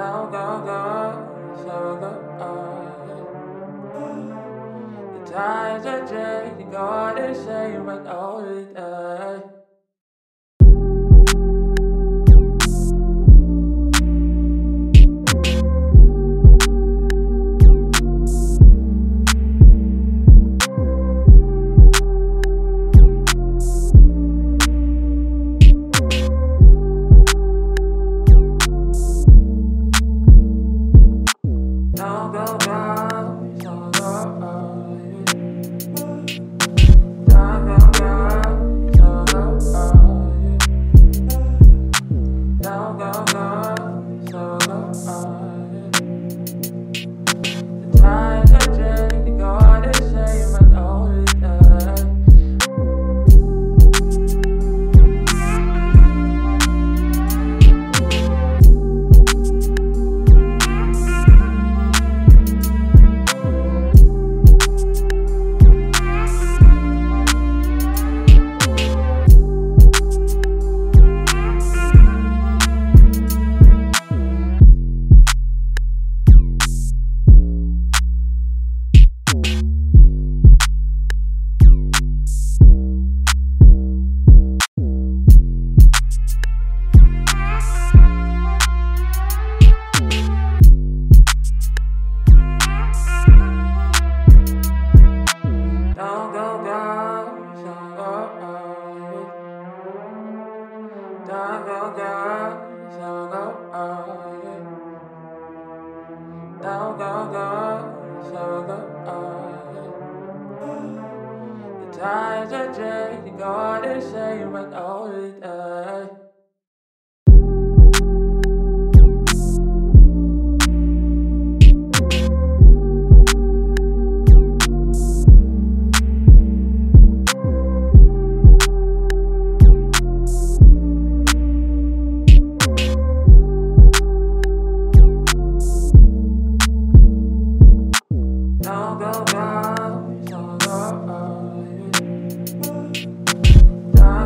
oh, The times are changing, God is saying, but all the time. Times are changing, God is saying, but all the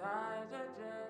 times are just